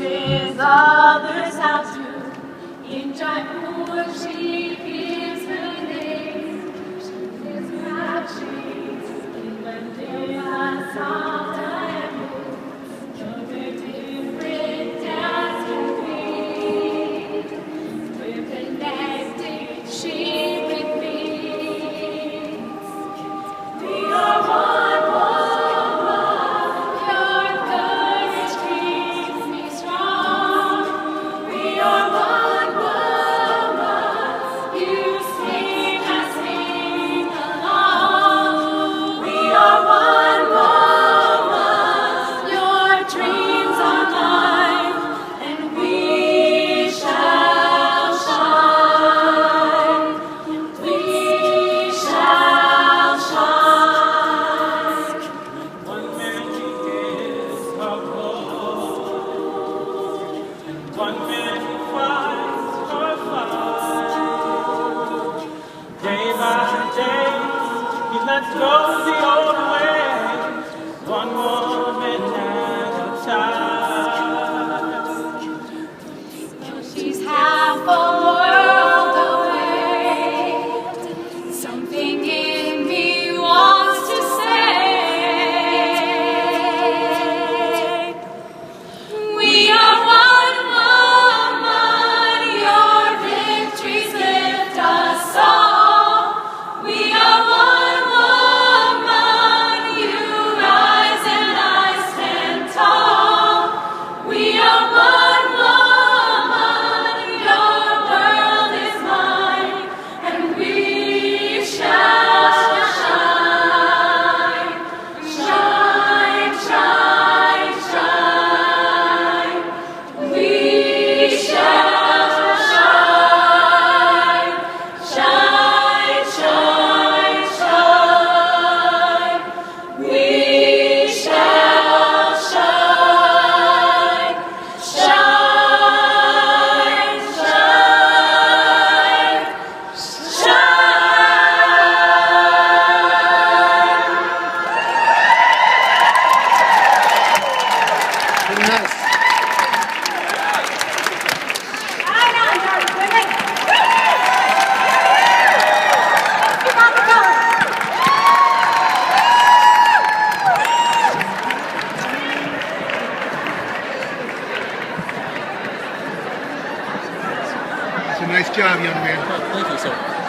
Teaches others how to enjoy time Day by day, he lets go the old So nice job, young man. Thank you, sir.